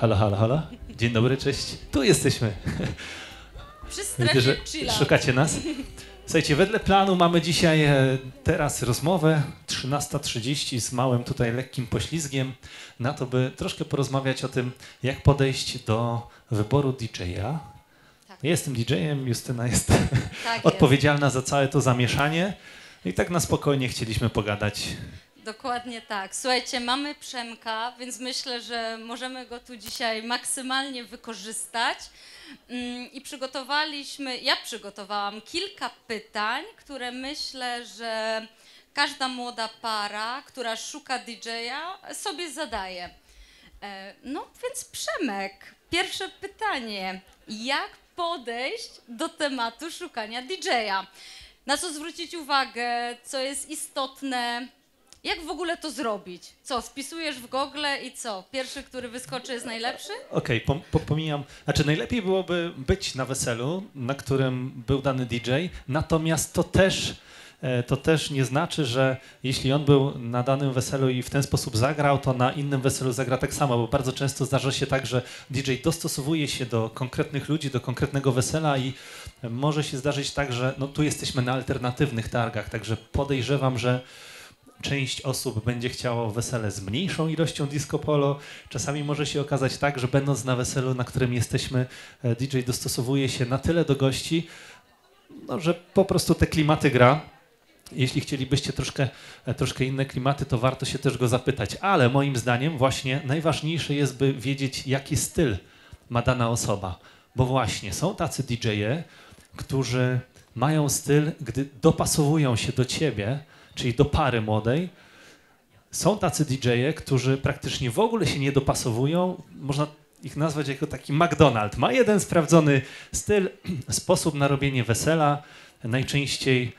Halo, halo, halo. Dzień dobry, cześć. Tu jesteśmy. Przy Widzę, że chilla. szukacie nas. Słuchajcie, wedle planu mamy dzisiaj e, teraz rozmowę 13.30 z małym tutaj lekkim poślizgiem na to, by troszkę porozmawiać o tym, jak podejść do wyboru DJ-a. Tak. Jestem DJ-em, Justyna jest Tak jest. odpowiedzialna za całe to zamieszanie i tak na spokojnie chcieliśmy pogadać. Dokładnie tak. Słuchajcie, mamy Przemka, więc myślę, że możemy go tu dzisiaj maksymalnie wykorzystać. Mm, I przygotowaliśmy, ja przygotowałam kilka pytań, które myślę, że każda młoda para, która szuka DJ-a, sobie zadaje. E, No więc Przemek, pierwsze pytanie. Jak podejść do tematu szukania DJ-a? Na co zwrócić uwagę, co jest istotne, jak w ogóle to zrobić? Co, spisujesz w Google i co? Pierwszy, który wyskoczy jest najlepszy? Okej, pom- po- pomijam. Znaczy, najlepiej byłoby być na weselu, na którym był dany DJ, natomiast to też, e, to też nie znaczy, że jeśli on był na danym weselu i w ten sposób zagrał, to na innym weselu zagra tak samo, bo bardzo często zdarza się tak, że DJ dostosowuje się do konkretnych ludzi, do konkretnego wesela i może się zdarzyć tak, że no, tu jesteśmy na alternatywnych targach, także podejrzewam, że część osób będzie chciało wesele z mniejszą ilością disco polo. Czasami może się okazać tak, że będąc na weselu, na którym jesteśmy, e, DJ dostosowuje się na tyle do gości, no, że po prostu te klimaty gra. Jeśli chcielibyście troszkę, e, troszkę inne klimaty, to warto się też go zapytać. Ale moim zdaniem właśnie najważniejsze jest, by wiedzieć, jaki styl ma dana osoba. Bo właśnie są tacy DJ-e, którzy mają styl, gdy dopasowują się do ciebie, czyli do pary młodej. Są tacy DJ-e, którzy praktycznie w ogóle się nie dopasowują. Można ich nazwać jako taki McDonald. Ma jeden sprawdzony styl, sposób na robienie wesela. Najczęściej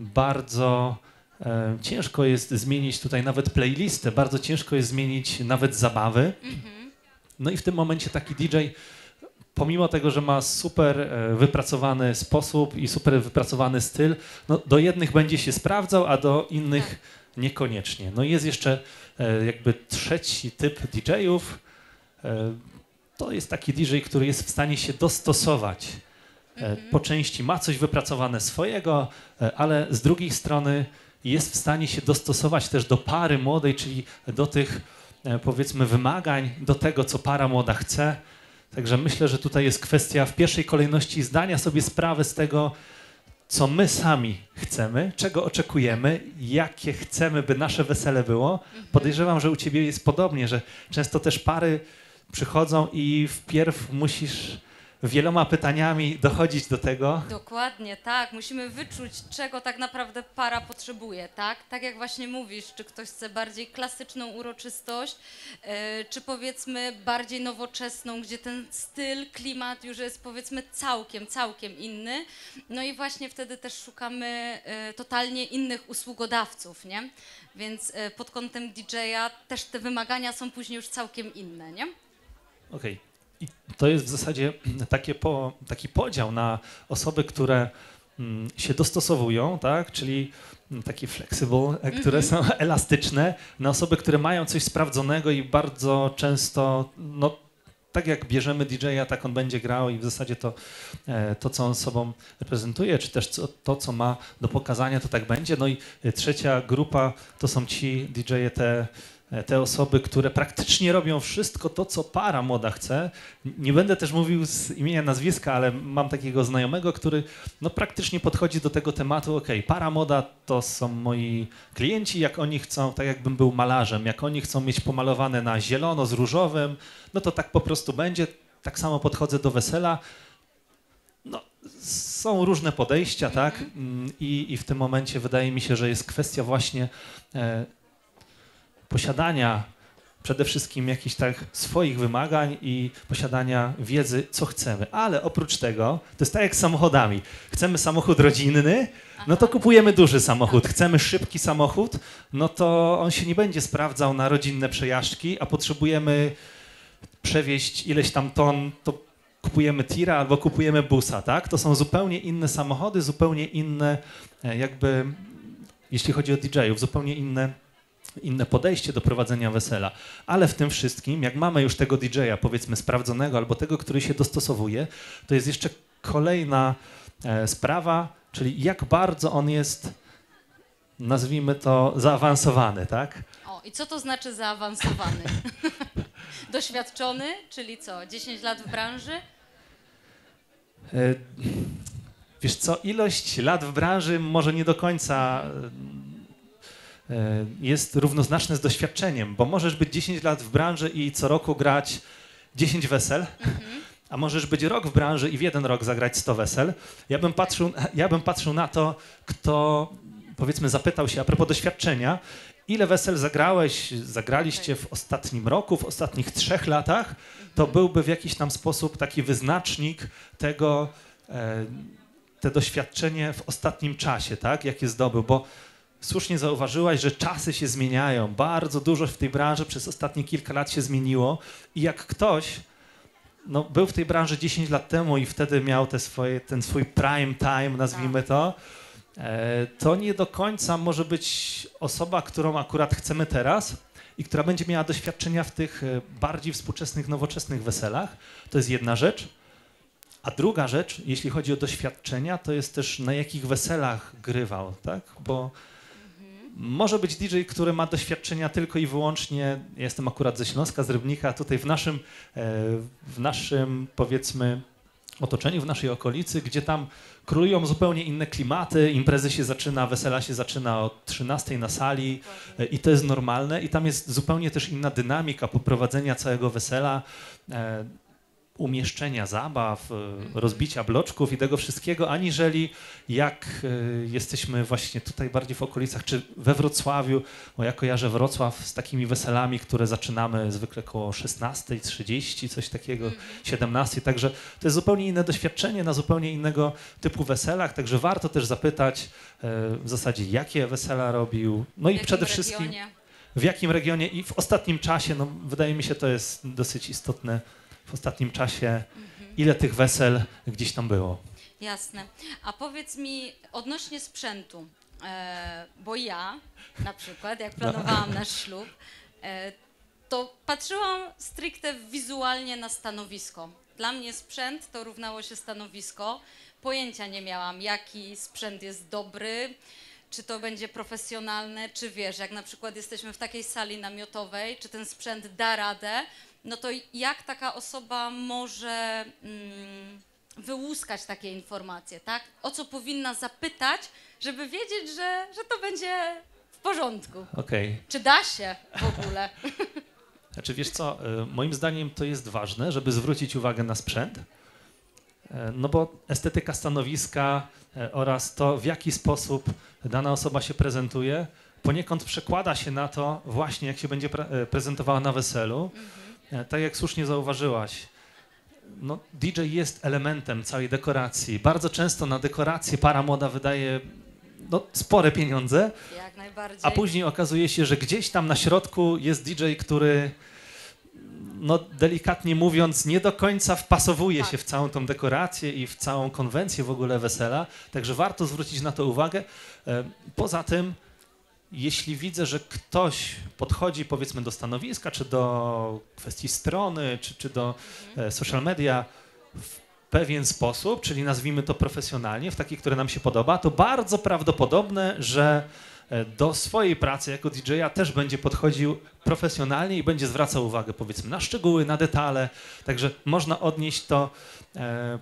bardzo e, ciężko jest zmienić tutaj nawet playlistę, bardzo ciężko jest zmienić nawet zabawy. No i w tym momencie taki DJ, pomimo tego, że ma super e, wypracowany sposób i super wypracowany styl, no do jednych będzie się sprawdzał, a do innych niekoniecznie. No i jest jeszcze e, jakby trzeci typ DJ-ów. E, to jest taki DJ, który jest w stanie się dostosować. E, Po części ma coś wypracowane swojego, ale z drugiej strony jest w stanie się dostosować też do pary młodej, czyli do tych powiedzmy wymagań, do tego, co para młoda chce. Także myślę, że tutaj jest kwestia w pierwszej kolejności zdania sobie sprawy z tego, co my sami chcemy, czego oczekujemy, jakie chcemy, by nasze wesele było. Podejrzewam, że u ciebie jest podobnie, że często też pary przychodzą i wpierw musisz wieloma pytaniami dochodzić do tego. Dokładnie, tak. Musimy wyczuć, czego tak naprawdę para potrzebuje, tak? Tak jak właśnie mówisz, czy ktoś chce bardziej klasyczną uroczystość, e, czy powiedzmy bardziej nowoczesną, gdzie ten styl, klimat już jest powiedzmy całkiem, całkiem inny. No i właśnie wtedy też szukamy e, totalnie innych usługodawców, nie? Więc e, pod kątem DJ-a też te wymagania są później już całkiem inne, nie? Okej. I to jest w zasadzie po, taki podział na osoby, które mm, się dostosowują, tak? czyli mm, takie flexible, które są elastyczne, na osoby, które mają coś sprawdzonego i bardzo często, no, tak jak bierzemy DJ-a, tak on będzie grał i w zasadzie to, e, to co on sobą reprezentuje, czy też to, co ma do pokazania, to tak będzie. No i e, trzecia grupa to są ci DJ-e te te osoby, które praktycznie robią wszystko to, co para młoda chce. Nie będę też mówił z imienia, nazwiska, ale mam takiego znajomego, który no, praktycznie podchodzi do tego tematu, ok, para moda to są moi klienci, jak oni chcą, tak jakbym był malarzem, jak oni chcą mieć pomalowane na zielono z różowym, no to tak po prostu będzie. Tak samo podchodzę do wesela. No, są różne podejścia, tak? Mm, I, I w tym momencie wydaje mi się, że jest kwestia właśnie e, posiadania przede wszystkim jakichś tak swoich wymagań i posiadania wiedzy, co chcemy. Ale oprócz tego, to jest tak jak z samochodami. Chcemy samochód rodzinny, no to kupujemy duży samochód. Chcemy szybki samochód, no to on się nie będzie sprawdzał na rodzinne przejażdżki, a potrzebujemy przewieźć ileś tam ton, to kupujemy tira albo kupujemy busa, tak? To są zupełnie inne samochody, zupełnie inne e, jakby, jeśli chodzi o DJ-ów, zupełnie inne inne podejście do prowadzenia wesela. Ale w tym wszystkim, jak mamy już tego DJ-a, powiedzmy sprawdzonego, albo tego, który się dostosowuje, to jest jeszcze kolejna e, sprawa, czyli jak bardzo on jest, nazwijmy to, zaawansowany, tak? O, i co to znaczy zaawansowany? Doświadczony, czyli co, 10 lat w branży? E, wiesz co, ilość lat w branży może nie do końca jest równoznaczne z doświadczeniem, bo możesz być 10 lat w branży i co roku grać 10 wesel, a możesz być rok w branży i w jeden rok zagrać 100 wesel. Ja bym patrzył, ja bym patrzył na to, kto powiedzmy zapytał się a propos doświadczenia, ile wesel zagrałeś, zagraliście w ostatnim roku, w ostatnich trzech latach, to byłby w jakiś tam sposób taki wyznacznik tego, e, te doświadczenie w ostatnim czasie, tak, jakie zdobył, bo słusznie zauważyłaś, że czasy się zmieniają, bardzo dużo w tej branży przez ostatnie kilka lat się zmieniło i jak ktoś no, był w tej branży 10 lat temu i wtedy miał te swoje, ten swój prime time, nazwijmy to, e, to nie do końca może być osoba, którą akurat chcemy teraz i która będzie miała doświadczenia w tych e, bardziej współczesnych, nowoczesnych weselach. To jest jedna rzecz. A druga rzecz, jeśli chodzi o doświadczenia, to jest też na jakich weselach grywał, tak? Bo może być DJ, który ma doświadczenia tylko i wyłącznie, jestem akurat ze Śląska, z Rybnika, tutaj w naszym, e, w naszym powiedzmy otoczeniu, w naszej okolicy, gdzie tam królują zupełnie inne klimaty, imprezy się zaczyna, wesela się zaczyna o 13 na sali e, i to jest normalne i tam jest zupełnie też inna dynamika poprowadzenia całego wesela. Umieszczenia zabaw, e, rozbicia bloczków i tego wszystkiego, aniżeli jak e, jesteśmy właśnie tutaj bardziej w okolicach, czy we Wrocławiu, bo ja kojarzę Wrocław z takimi weselami, które zaczynamy zwykle koło 16.30, coś takiego, 17, także to jest zupełnie inne doświadczenie na zupełnie innego typu weselach, także warto też zapytać e, w zasadzie, jakie wesela robił, no i przede wszystkim Regionie? w jakim regionie i w ostatnim czasie, no wydaje mi się to jest dosyć istotne w ostatnim czasie, ile tych wesel gdzieś tam było. Jasne. A powiedz mi odnośnie sprzętu, e, bo ja na przykład, jak planowałam nasz ślub, e, to patrzyłam stricte wizualnie na stanowisko. Dla mnie sprzęt to równało się stanowisko. Pojęcia nie miałam, jaki sprzęt jest dobry, czy to będzie profesjonalne, czy wiesz, jak na przykład jesteśmy w takiej sali namiotowej, czy ten sprzęt da radę, no to jak taka osoba może mm, wyłuskać takie informacje, tak? O co powinna zapytać, żeby wiedzieć, że, że to będzie w porządku. Okej. Czy da się w ogóle? Znaczy wiesz co, y, moim zdaniem to jest ważne, żeby zwrócić uwagę na sprzęt, y, no bo estetyka stanowiska y, oraz to, w jaki sposób dana osoba się prezentuje, poniekąd przekłada się na to właśnie, jak się będzie pre- prezentowała na weselu. E, Tak jak słusznie zauważyłaś, no, DJ jest elementem całej dekoracji. Bardzo często na dekorację para młoda wydaje no, spore pieniądze, Jak najbardziej. a później okazuje się, że gdzieś tam na środku jest DJ, który no delikatnie mówiąc, nie do końca wpasowuje Tak. się w całą tą dekorację i w całą konwencję w ogóle wesela, także warto zwrócić na to uwagę. E, Poza tym, jeśli widzę, że ktoś podchodzi powiedzmy do stanowiska, czy do kwestii strony, czy, czy do e, social media w pewien sposób, czyli nazwijmy to profesjonalnie, w taki, który nam się podoba, to bardzo prawdopodobne, że e, do swojej pracy jako DJ-a też będzie podchodził profesjonalnie i będzie zwracał uwagę powiedzmy na szczegóły, na detale, także można odnieść to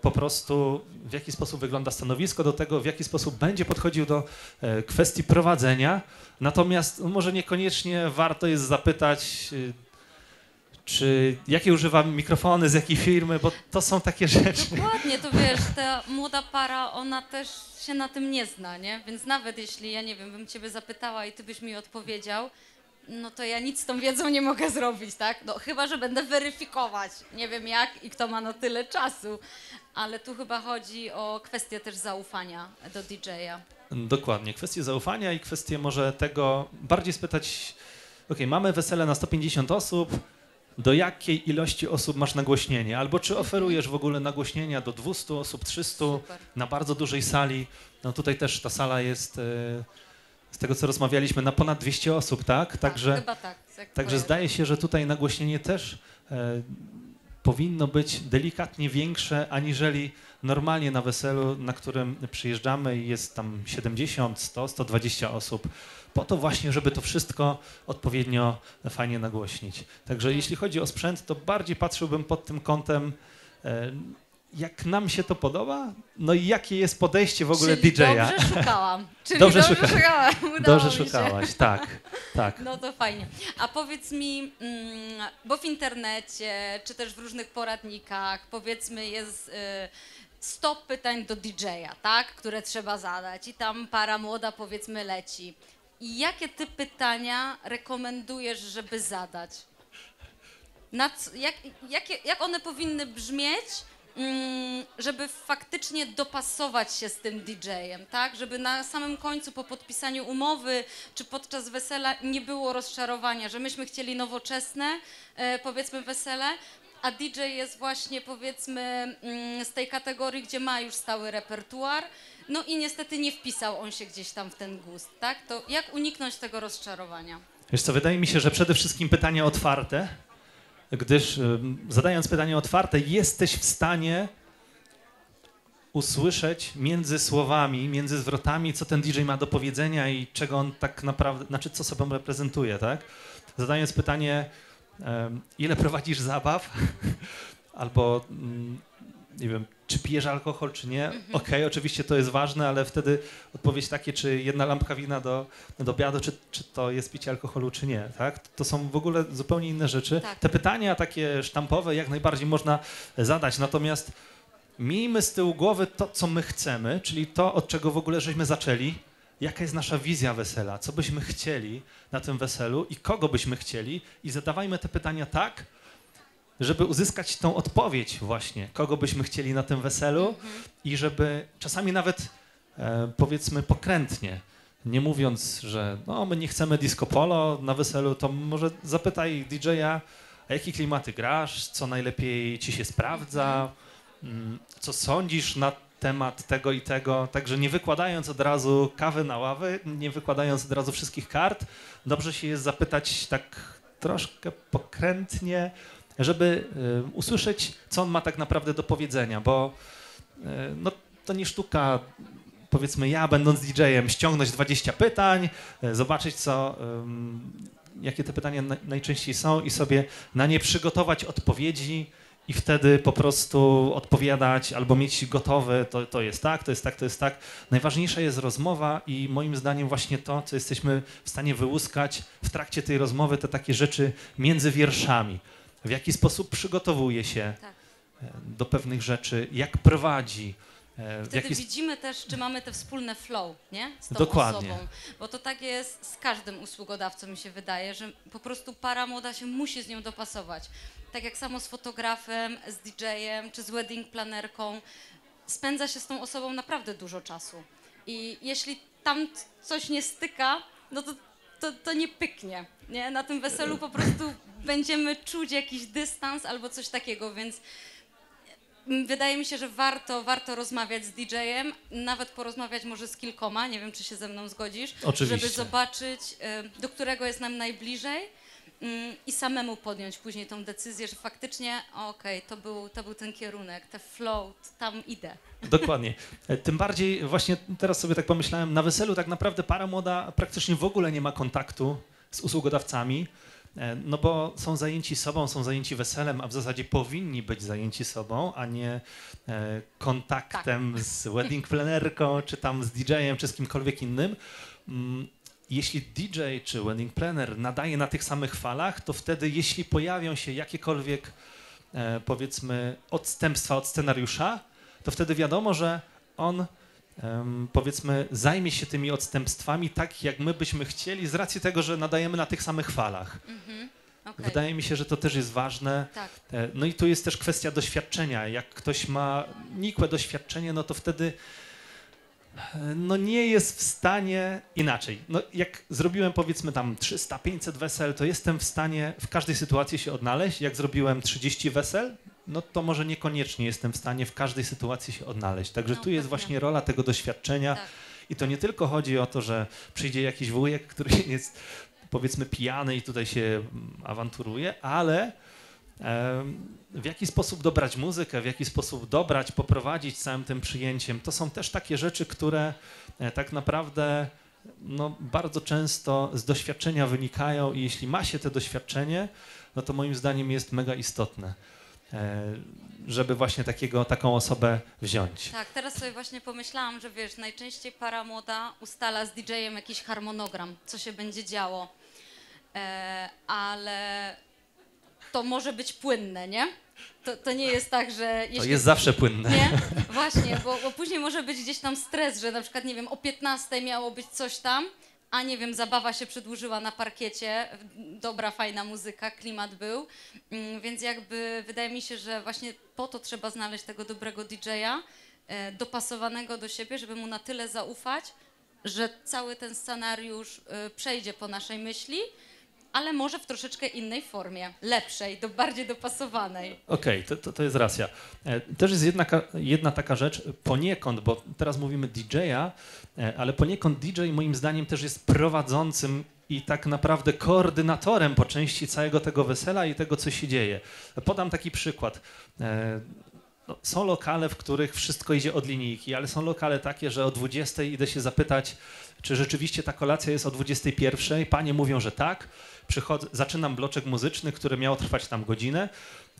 po prostu w jaki sposób wygląda stanowisko do tego, w jaki sposób będzie podchodził do e, kwestii prowadzenia, natomiast no, może niekoniecznie warto jest zapytać e, czy jakie używam mikrofony, z jakiej firmy, bo to są takie rzeczy. Dokładnie, to wiesz, ta młoda para, ona też się na tym nie zna, nie? Więc nawet jeśli, ja nie wiem, bym ciebie zapytała i ty byś mi odpowiedział, no to ja nic z tą wiedzą nie mogę zrobić, tak? No chyba, że będę weryfikować, nie wiem jak i kto ma na tyle czasu, ale tu chyba chodzi o kwestię też zaufania do DJ-a. Dokładnie. Kwestie zaufania i kwestie może tego bardziej spytać, ok, mamy wesele na 150 osób, do jakiej ilości osób masz nagłośnienie? Albo czy oferujesz w ogóle nagłośnienia do 200 osób, 300 Super. na bardzo dużej sali? No tutaj też ta sala jest e, z tego co rozmawialiśmy, na ponad 200 osób, tak? Także, tak, chyba tak. także powiem. zdaje się, że tutaj nagłośnienie też e, powinno być delikatnie większe, aniżeli normalnie na weselu, na którym przyjeżdżamy i jest tam 70, 100, 120 osób, po to właśnie, żeby to wszystko odpowiednio fajnie nagłośnić. Także jeśli chodzi o sprzęt, to bardziej patrzyłbym pod tym kątem, e, jak nam się to podoba, no i jakie jest podejście w ogóle DJ-a. Dobrze szukałam. Czyli Dobrze dobrze, szuka- szukałam. Udało Dobrze szukałaś, tak, tak. No to fajnie. A powiedz mi, mm, bo w internecie, czy też w różnych poradnikach, powiedzmy, jest y, 100 pytań do DJ-a, tak? Które trzeba zadać i tam para młoda, powiedzmy, leci. I jakie ty pytania rekomendujesz, żeby zadać? Co, jak, jakie, jak one powinny brzmieć, żeby faktycznie dopasować się z tym DJ-em, tak? Żeby na samym końcu, po podpisaniu umowy, czy podczas wesela nie było rozczarowania, że myśmy chcieli nowoczesne, e, powiedzmy, wesele, a DJ jest właśnie, powiedzmy, mm, z tej kategorii, gdzie ma już stały repertuar, no i niestety nie wpisał on się gdzieś tam w ten gust, tak? To jak uniknąć tego rozczarowania? Wiesz co, wydaje mi się, że przede wszystkim pytania otwarte, gdyż ym, zadając pytanie otwarte, jesteś w stanie usłyszeć między słowami, między zwrotami, co ten DJ ma do powiedzenia i czego on tak naprawdę, znaczy co sobą reprezentuje, tak? Zadając pytanie, ile prowadzisz zabaw, albo mm, nie wiem, czy pijesz alkohol, czy nie. Okej, oczywiście to jest ważne, ale wtedy odpowiedź takie, czy jedna lampka wina do, do obiadu, czy, czy to jest picie alkoholu, czy nie, tak? To są w ogóle zupełnie inne rzeczy. Tak. Te pytania takie sztampowe jak najbardziej można zadać, natomiast miejmy z tyłu głowy to, co my chcemy, czyli to, od czego w ogóle żeśmy zaczęli, jaka jest nasza wizja wesela, co byśmy chcieli na tym weselu i kogo byśmy chcieli i zadawajmy te pytania tak, żeby uzyskać tą odpowiedź właśnie, kogo byśmy chcieli na tym weselu i żeby czasami nawet e, powiedzmy pokrętnie, nie mówiąc, że no my nie chcemy disco polo na weselu, to może zapytaj DJ-a, a jakie klimaty grasz, co najlepiej ci się sprawdza, mm, co sądzisz na temat tego i tego, także nie wykładając od razu kawy na ławy, nie wykładając od razu wszystkich kart, dobrze się jest zapytać tak troszkę pokrętnie, żeby y, usłyszeć, co on ma tak naprawdę do powiedzenia, bo y, no, to nie sztuka, powiedzmy ja, będąc DJ-em, ściągnąć 20 pytań, y, zobaczyć, co, jakie te pytania na, najczęściej są i sobie na nie przygotować odpowiedzi i wtedy po prostu odpowiadać albo mieć gotowe, to, to jest tak, to jest tak, to jest tak. Najważniejsza jest rozmowa i moim zdaniem właśnie to, co jesteśmy w stanie wyłuskać w trakcie tej rozmowy, te takie rzeczy między wierszami w jaki sposób przygotowuje się Tak. e, do pewnych rzeczy, jak prowadzi, e, Wtedy jaki widzimy też, czy mamy te wspólne flow, nie? Z tą Dokładnie. osobą. Bo to tak jest z każdym usługodawcą, mi się wydaje, że po prostu para młoda się musi z nią dopasować. Tak jak samo z fotografem, z DJ-em, czy z wedding planerką. Spędza się z tą osobą naprawdę dużo czasu. I jeśli tam coś nie styka, no to, to, to nie pyknie. Nie? Na tym weselu po prostu będziemy czuć jakiś dystans albo coś takiego, więc Wydaje mi się, że warto, warto rozmawiać z DJ-em, nawet porozmawiać może z kilkoma, nie wiem, czy się ze mną zgodzisz, Oczywiście. żeby zobaczyć, y, do którego jest nam najbliżej i samemu podjąć później tą decyzję, że faktycznie, okej, to, był, to był ten kierunek, te flow, tam idę. Dokładnie. E, Tym bardziej właśnie teraz sobie tak pomyślałem, na weselu tak naprawdę para młoda praktycznie w ogóle nie ma kontaktu z usługodawcami, e, no bo są zajęci sobą, są zajęci weselem, a w zasadzie powinni być zajęci sobą, a nie e, kontaktem Tak. z wedding planerką, czy tam z DJ-em, czy z kimkolwiek innym. Mm, Jeśli DJ czy wedding planner nadaje na tych samych falach, to wtedy jeśli pojawią się jakiekolwiek e, powiedzmy odstępstwa od scenariusza, to wtedy wiadomo, że on powiedzmy zajmie się tymi odstępstwami tak, jak my byśmy chcieli, z racji tego, że nadajemy na tych samych falach. Mhm. okej. Wydaje mi się, że to też jest ważne. Tak, E, No i tu jest też kwestia doświadczenia. Jak ktoś ma nikłe doświadczenie, no to wtedy no nie jest w stanie inaczej. No jak zrobiłem powiedzmy tam 300-500 wesel, to jestem w stanie w każdej sytuacji się odnaleźć. Jak zrobiłem 30 wesel, no to może niekoniecznie jestem w stanie w każdej sytuacji się odnaleźć. Także No, tu jest pewnie. właśnie rola tego doświadczenia tak. I to nie tylko chodzi o to, że przyjdzie jakiś wujek, który jest powiedzmy pijany i tutaj się mm, awanturuje, ale w jaki sposób dobrać muzykę, w jaki sposób dobrać, poprowadzić całym tym przyjęciem. To są też takie rzeczy, które e, tak naprawdę no, bardzo często z doświadczenia wynikają i jeśli ma się to doświadczenie, no to moim zdaniem jest mega istotne, e, żeby właśnie takiego, taką osobę wziąć. Tak, teraz sobie właśnie pomyślałam, że wiesz, najczęściej para młoda ustala z DJ-em jakiś harmonogram, co się będzie działo, e, ale to może być płynne, nie? To, to nie jest tak, że... Jeśli... To jest zawsze płynne. Nie? Właśnie, bo, bo później może być gdzieś tam stres, że na przykład, nie wiem, o 15 miało być coś tam, a nie wiem, zabawa się przedłużyła na parkiecie, dobra, fajna muzyka, klimat był, mm, więc jakby wydaje mi się, że właśnie po to trzeba znaleźć tego dobrego DJ-a, e, dopasowanego do siebie, żeby mu na tyle zaufać, że cały ten scenariusz e, przejdzie po naszej myśli, ale może w troszeczkę innej formie, lepszej, do bardziej dopasowanej. Okej, okay, to, to, jest racja. E, też jest jedna, jedna taka rzecz poniekąd, bo teraz mówimy DJ-a, e, ale poniekąd DJ moim zdaniem też jest prowadzącym i tak naprawdę koordynatorem po części całego tego wesela i tego, co się dzieje. Podam taki przykład. No, są lokale, w których wszystko idzie od linijki, ale są lokale takie, że o 20 idę się zapytać, czy rzeczywiście ta kolacja jest o 21. Panie mówią, że tak. Przychodzę, zaczynam bloczek muzyczny, który miał trwać tam godzinę.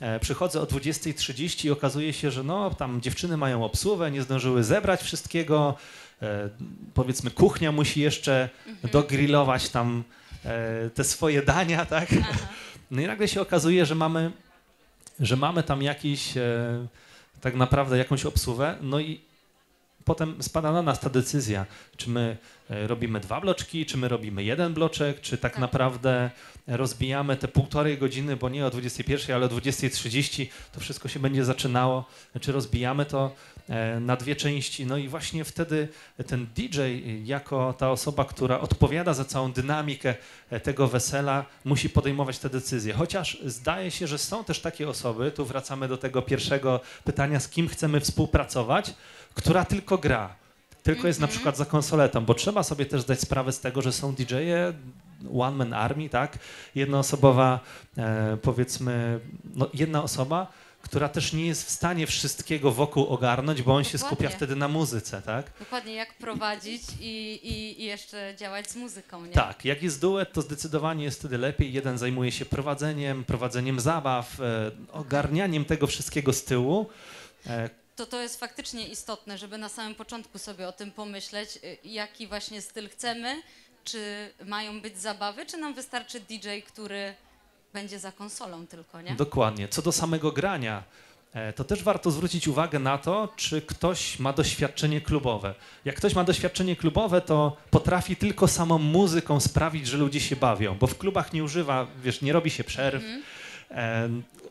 E, przychodzę o 20.30 i okazuje się, że no, tam dziewczyny mają obsługę, nie zdążyły zebrać wszystkiego. E, powiedzmy, kuchnia musi jeszcze mhm. dogrillować tam e, te swoje dania, tak? Aha. No i nagle się okazuje, że mamy, że mamy tam jakiś, e, tak naprawdę jakąś obsługę, no i potem spada na nas ta decyzja, czy my e, robimy dwa bloczki, czy my robimy jeden bloczek, czy tak, tak. naprawdę rozbijamy te półtorej godziny, bo nie o 21, ale o 20.30 to wszystko się będzie zaczynało, czy rozbijamy to e, na dwie części. No i właśnie wtedy ten DJ, jako ta osoba, która odpowiada za całą dynamikę e, tego wesela, musi podejmować te decyzje. Chociaż zdaje się, że są też takie osoby, tu wracamy do tego pierwszego pytania, z kim chcemy współpracować, która tylko gra. Tylko jest na mhm. przykład za konsoletą, bo trzeba sobie też zdać sprawę z tego, że są DJ-e, one man army, tak? Jednoosobowa, e, powiedzmy, no jedna osoba, która też nie jest w stanie wszystkiego wokół ogarnąć, bo on Dokładnie. się skupia wtedy na muzyce, tak? Dokładnie, jak prowadzić i, i, i, jeszcze działać z muzyką, nie? Tak, jak jest duet, to zdecydowanie jest wtedy lepiej. Jeden zajmuje się prowadzeniem, prowadzeniem zabaw, e, ogarnianiem tego wszystkiego z tyłu. E, to to jest faktycznie istotne, żeby na samym początku sobie o tym pomyśleć, y, jaki właśnie styl chcemy, czy mają być zabawy, czy nam wystarczy DJ, który będzie za konsolą tylko, nie? Dokładnie. Co do samego grania, e, to też warto zwrócić uwagę na to, czy ktoś ma doświadczenie klubowe. Jak ktoś ma doświadczenie klubowe, to potrafi tylko samą muzyką sprawić, że ludzie się bawią, bo w klubach nie używa, wiesz, nie robi się przerw. Mm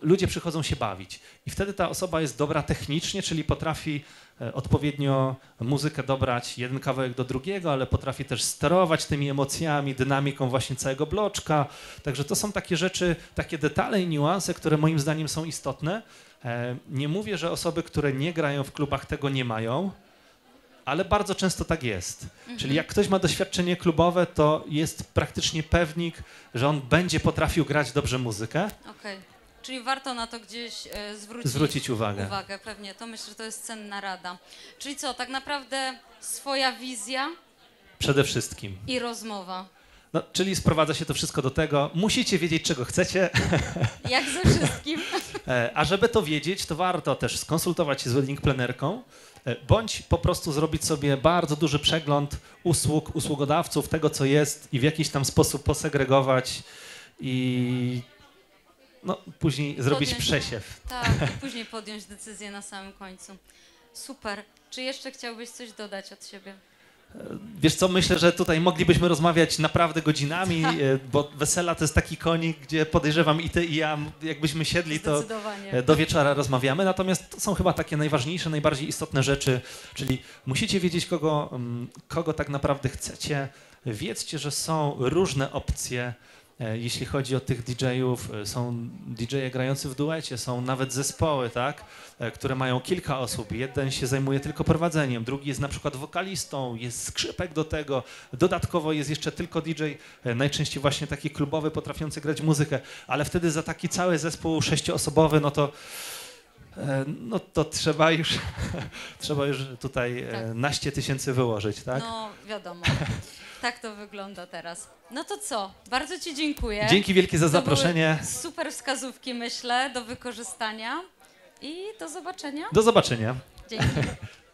ludzie przychodzą się bawić. I wtedy ta osoba jest dobra technicznie, czyli potrafi e, odpowiednio muzykę dobrać jeden kawałek do drugiego, ale potrafi też sterować tymi emocjami, dynamiką właśnie całego bloczka. Także to są takie rzeczy, takie detale i niuanse, które moim zdaniem są istotne. E, nie mówię, że osoby, które nie grają w klubach tego nie mają, ale bardzo często tak jest. Mhm. Czyli jak ktoś ma doświadczenie klubowe, to jest praktycznie pewnik, że on będzie potrafił grać dobrze muzykę. Okay. Czyli warto na to gdzieś e, zwrócić, zwrócić uwagę. uwagę. Pewnie, to myślę, że to jest cenna rada. Czyli co, tak naprawdę swoja wizja? Przede wszystkim. I rozmowa. No, czyli sprowadza się to wszystko do tego, musicie wiedzieć, czego chcecie. Jak ze wszystkim. E, a żeby to wiedzieć, to warto też skonsultować się z wedding planerką, e, bądź po prostu zrobić sobie bardzo duży przegląd usług, usługodawców, tego, co jest i w jakiś tam sposób posegregować i no, później zrobić podjąć, przesiew. Tak, i później podjąć decyzję na samym końcu. Super. Czy jeszcze chciałbyś coś dodać od siebie? Wiesz co, myślę, że tutaj moglibyśmy rozmawiać naprawdę godzinami, e, bo wesela to jest taki konik, gdzie podejrzewam i ty i ja, jakbyśmy siedli, to e, do wieczora rozmawiamy. Natomiast to są chyba takie najważniejsze, najbardziej istotne rzeczy, czyli musicie wiedzieć, kogo, mm, kogo tak naprawdę chcecie. Wiedzcie, że są różne opcje Jeśli chodzi o tych DJ-ów, e, są DJ-e grający w duecie, są nawet zespoły, tak, e, które mają kilka osób. Jeden się zajmuje tylko prowadzeniem, drugi jest na przykład wokalistą, jest skrzypek do tego, dodatkowo jest jeszcze tylko DJ, e, najczęściej właśnie taki klubowy, potrafiący grać muzykę, ale wtedy za taki cały zespół sześcioosobowy, no to e, no to trzeba już, trzeba już tutaj e, Tak. naście tysięcy wyłożyć, tak? No wiadomo. Tak to wygląda teraz. No to co? Bardzo Ci dziękuję. Dzięki wielkie za zaproszenie. Super wskazówki, myślę, do wykorzystania i do zobaczenia. Do zobaczenia. Dzięki.